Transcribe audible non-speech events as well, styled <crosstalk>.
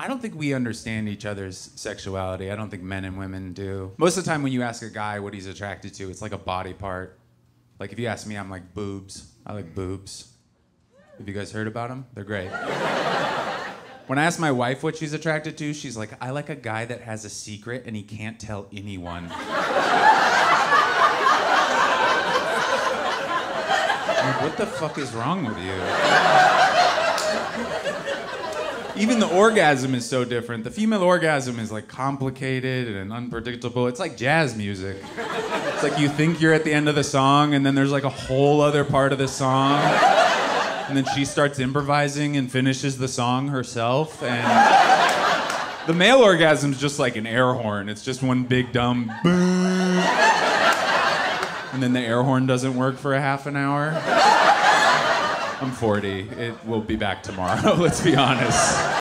I don't think we understand each other's sexuality. I don't think men and women do. Most of the time, when you ask a guy what he's attracted to, it's like a body part. Like if you ask me, I'm like boobs. I like boobs. Have you guys heard about them? They're great. <laughs> when I ask my wife what she's attracted to, she's like, I like a guy that has a secret and he can't tell anyone. <laughs> Like, what the fuck is wrong with you? Even the orgasm is so different. The female orgasm is like complicated and unpredictable. It's like jazz music. It's like you think you're at the end of the song, and then there's like a whole other part of the song. And then she starts improvising and finishes the song herself. And the male orgasm is just like an air horn. It's just one big dumb boom. And then the air horn doesn't work for a half an hour. I'm 40. It will be back tomorrow, <laughs> let's be honest.